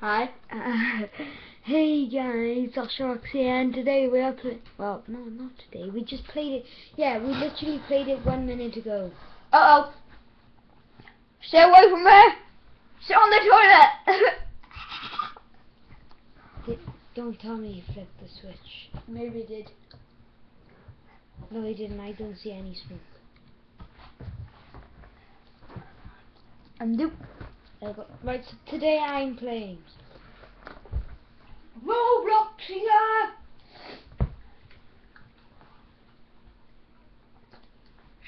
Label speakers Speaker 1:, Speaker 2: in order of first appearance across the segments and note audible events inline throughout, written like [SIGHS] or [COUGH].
Speaker 1: Hi.
Speaker 2: Uh, [LAUGHS] hey guys, Osharox here, and today we are playing. Well, no, not today. We just played it. Yeah, we literally played it one minute ago.
Speaker 1: Uh oh. Stay away from me. Sit on the toilet. [LAUGHS]
Speaker 2: Don't tell me you flipped the switch.
Speaker 1: Maybe it did.
Speaker 2: No, he didn't. I don't see any smoke. We go. Uh, right, so today I'm playing.
Speaker 1: Roblox here.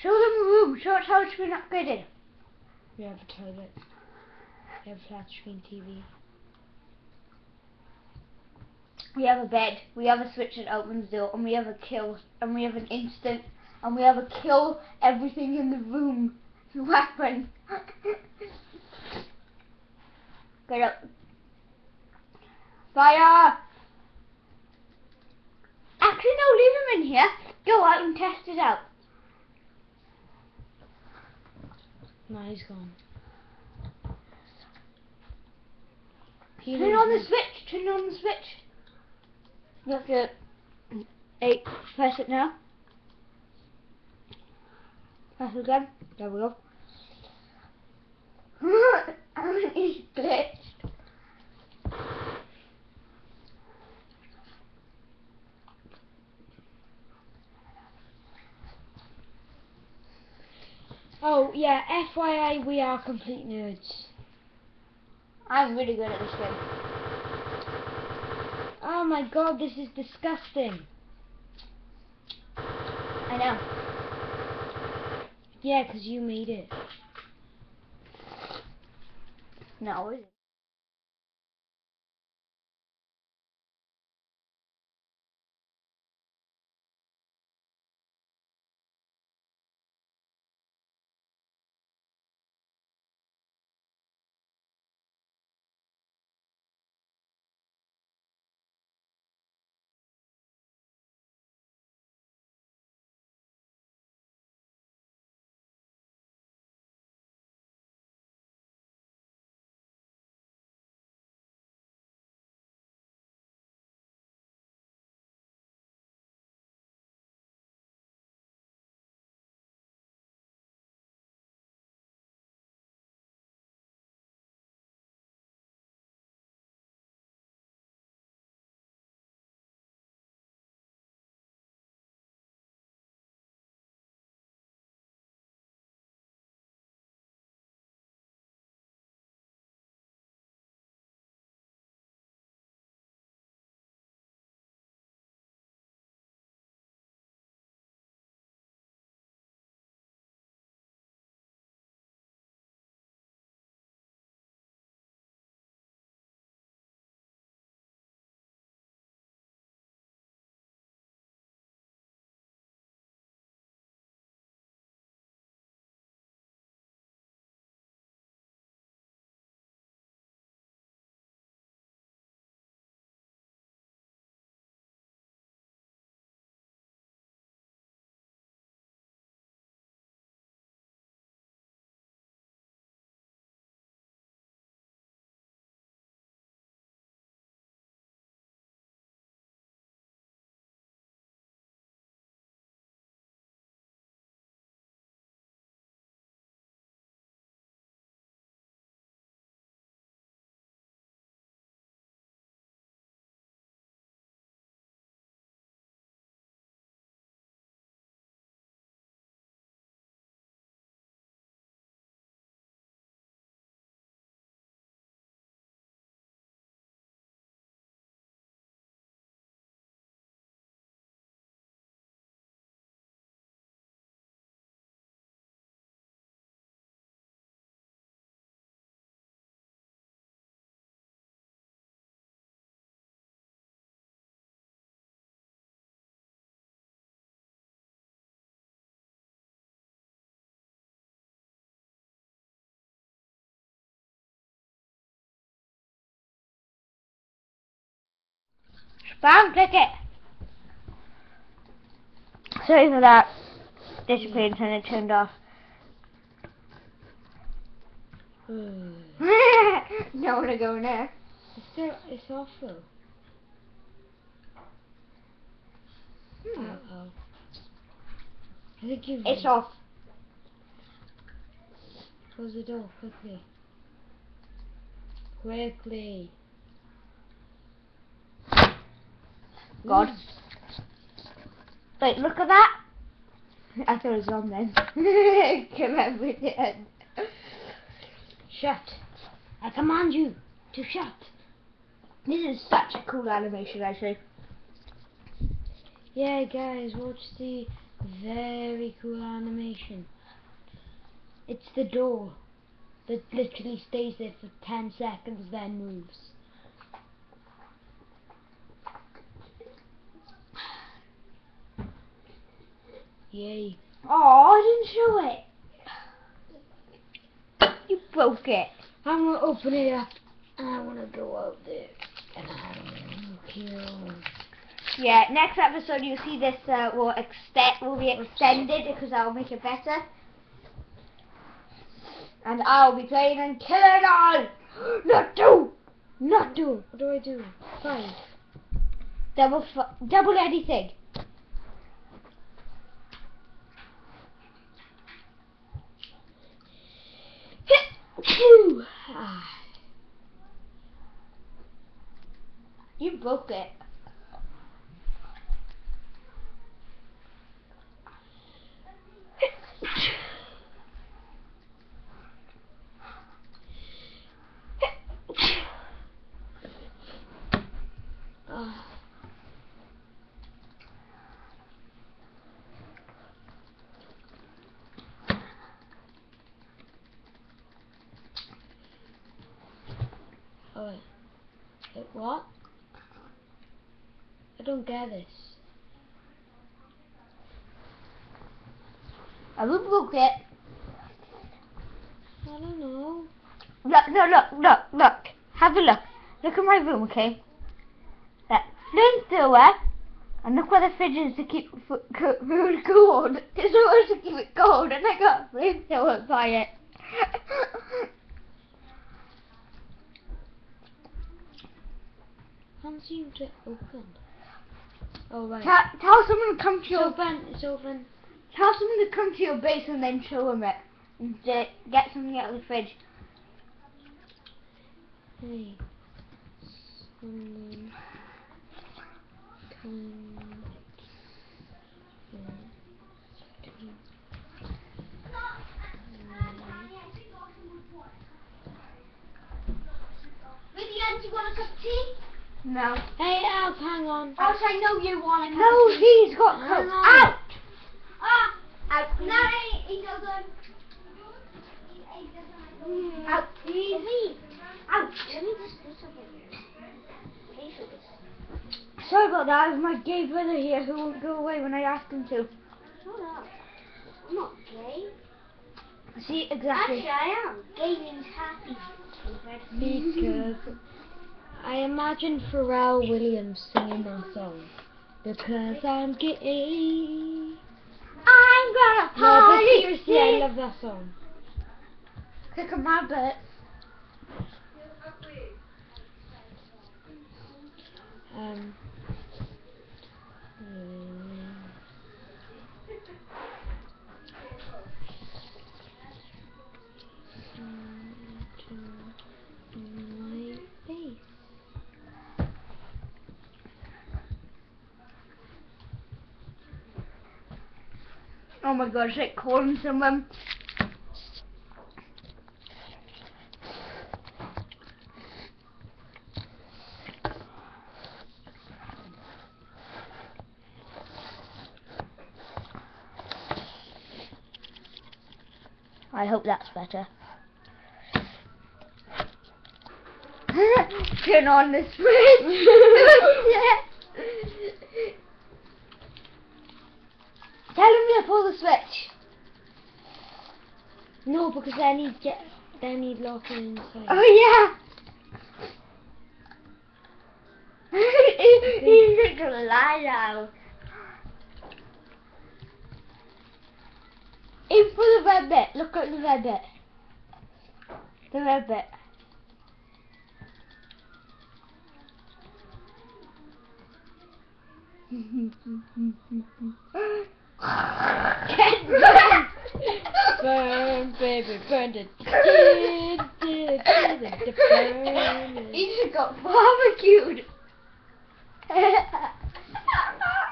Speaker 1: Show them the room. Show us how it's been upgraded.
Speaker 2: We have a toilet. We have a flat screen TV.
Speaker 1: We have a bed. We have a switch that opens the door, and we have a kill, and we have an instant, and we have a kill everything in the room [LAUGHS] weapon. Get up. Fire! Actually, no, leave him in here. Go out and test it out.
Speaker 2: No, he's gone.
Speaker 1: Turn on the switch. Turn on the switch. You have to. Eight. Press it now. Press it again. There we go. [LAUGHS] Glitched.
Speaker 2: Oh yeah, FYI, we are complete nerds.
Speaker 1: I'm really good at this game.
Speaker 2: Oh my god, this is disgusting.
Speaker 1: I know.
Speaker 2: Yeah, 'cause you made it.
Speaker 1: No, is it? Spam click it. Sorry for that. Disappeared and it turned off. [SIGHS] Don't wanna go in there.
Speaker 2: It's still, it's off.
Speaker 1: Hmm.
Speaker 2: Uh oh. I think you've.
Speaker 1: It's off.
Speaker 2: Close the door quickly. Quickly.
Speaker 1: God. Wait, look at that. [LAUGHS] I thought it was on then. [LAUGHS] Come on with it.
Speaker 2: Shut. I command you to shut.
Speaker 1: This is such a cool animation, actually.
Speaker 2: Yeah, guys, watch the very cool animation. It's the door that literally stays there for 10 seconds, then moves. Yay.
Speaker 1: Oh, I didn't show it. You broke it.
Speaker 2: I'm gonna open it up and I wanna go out there and I wanna kill.
Speaker 1: Yeah, next episode you'll see this uh, will extend will be extended because I'll make it better. And I'll be playing and killing all. Not do Not do
Speaker 2: What do I do? Five.
Speaker 1: Double double anything. [SIGHS] You broke it.
Speaker 2: Ah. Oh, wait. Wait, what? I don't get this.
Speaker 1: I will broke it.
Speaker 2: I don't know.
Speaker 1: Look, no, look, look, look. Have a look. Look at my room, okay? That flamethrower. And look where the fridge is to keep food cold. It's supposed to keep it cold, and I got a flamethrower by it.
Speaker 2: Can't seem to open. Oh, right.
Speaker 1: tell, tell someone to come to
Speaker 2: It's
Speaker 1: your
Speaker 2: open. It's open.
Speaker 1: tell someone to come to your base and then show them it. And get something out of the fridge.
Speaker 2: Hey. Someone come
Speaker 1: Vivian, do you want a cup of tea? No.
Speaker 2: Hey, Alf, hang on.
Speaker 1: Else I know you want to No, he's got
Speaker 2: on.
Speaker 1: Out! Ah! Out. No, he doesn't. Out, please. Me. Out. Let me just do something. Sorry about that. I have my gay brother here who won't go away when I ask him to.
Speaker 3: Shut up. I'm not gay.
Speaker 1: See, exactly.
Speaker 3: Actually, I am. Gay means happy.
Speaker 2: Because I imagine Pharrell Williams singing that song. Because I'm gay.
Speaker 1: I'm gonna
Speaker 2: No, but
Speaker 1: party.
Speaker 2: seriously, I love that song.
Speaker 1: Kick on my butt.
Speaker 2: Um.
Speaker 1: Oh my gosh, like calling someone. I hope that's better. [LAUGHS] Turn on the switch. [LAUGHS] pull the switch.
Speaker 2: No, because I need get I need it inside.
Speaker 1: Oh yeah. [LAUGHS] He's gonna lie down. In for the red bit. Look at the red bit. The red bit. Mm-hmm. [LAUGHS]
Speaker 2: Burn, baby, burn it. Burn it.
Speaker 1: He just got barbecued. [LAUGHS]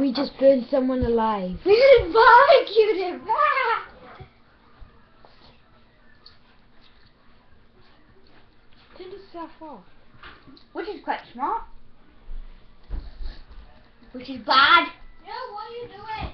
Speaker 2: we just burned someone alive.
Speaker 1: We just barbecued him.
Speaker 2: Turn the stuff off.
Speaker 1: Which is quite smart. Which is bad.
Speaker 3: No, what are you doing?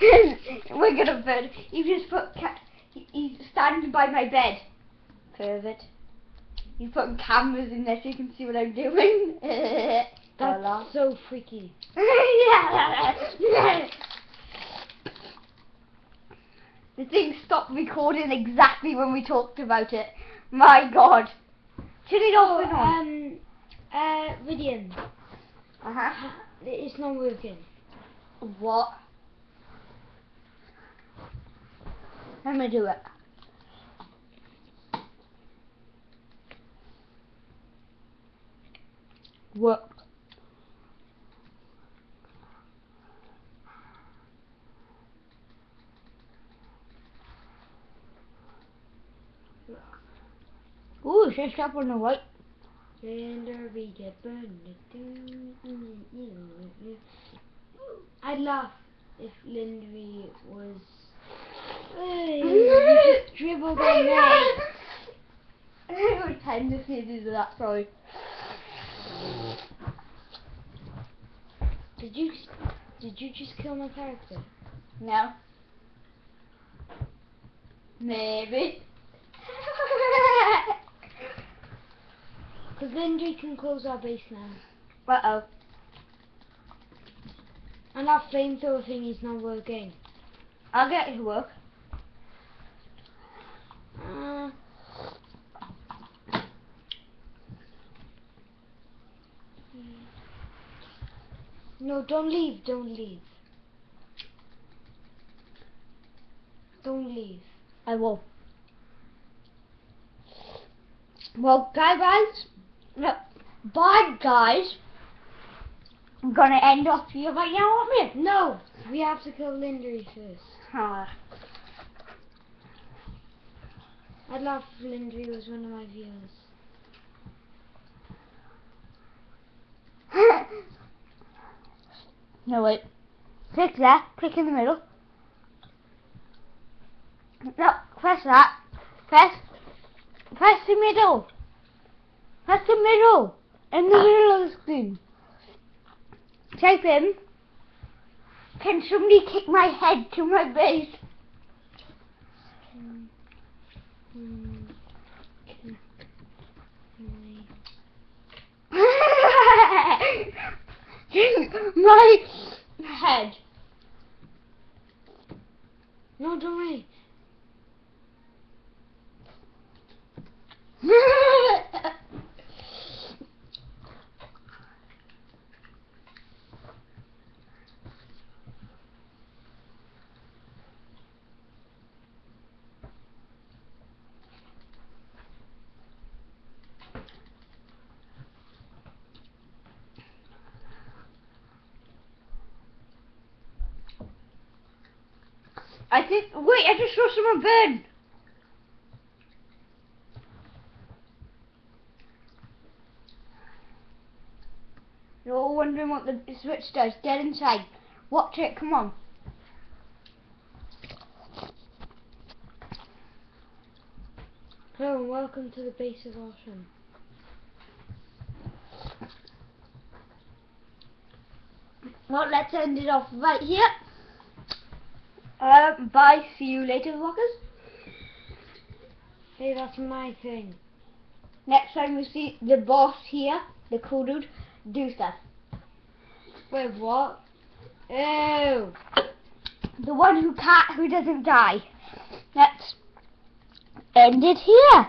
Speaker 3: [LAUGHS]
Speaker 1: We're gonna burn. You just put. Ca- he- he's standing by my bed. Pervert. He's putting cameras in there so you can see what I'm doing. [LAUGHS]
Speaker 2: That's so freaky. [LAUGHS]
Speaker 1: the thing stopped recording exactly when we talked about it. My god. Turn it off and on.
Speaker 2: Um, uh, Rhydian,
Speaker 1: Uh-huh.
Speaker 2: it's not working.
Speaker 1: What? Let me do it. What? Ooh, just up on the white.
Speaker 2: Render we get burned. I'd laugh if Lindry was. Hey, you just dribbled on me.
Speaker 1: I would tend to see do that, sorry.
Speaker 2: Did you did you just kill my character?
Speaker 1: No. Maybe. [LAUGHS]
Speaker 2: Because then we can close our base now.
Speaker 1: uh oh.
Speaker 2: And our flamethrower thing is not working.
Speaker 1: I'll get it to work.
Speaker 2: Uh, no, don't leave, don't leave. Don't leave.
Speaker 1: I will. Well, guys, guys, look, bye, guys. I'm gonna end off here right now, aren't we?
Speaker 2: No! We have to kill Lindery first.
Speaker 1: Ah.
Speaker 2: I'd love if Lindery was one of my viewers. [LAUGHS]
Speaker 1: no, wait. Click there, click in the middle. No, press that. Press, press the middle. Press the middle. In the middle of the screen. Type in. Can somebody kick my head to my base?
Speaker 2: Hmm. My- [LAUGHS]
Speaker 1: my head.
Speaker 2: No, don't worry. [LAUGHS]
Speaker 1: I think. Wait, I just saw someone burn. You're all wondering what the switch does. Get inside. Watch it. Come on.
Speaker 2: Hello and welcome to the base of Awesome.
Speaker 1: Well, let's end it off right here. Um, bye. See you later, rockers.
Speaker 2: Hey, that's my thing.
Speaker 1: Next time we see the boss here, the cool dude, do stuff.
Speaker 2: Wait, what? Oh!
Speaker 1: The one who can't, who doesn't die. Let's end it here.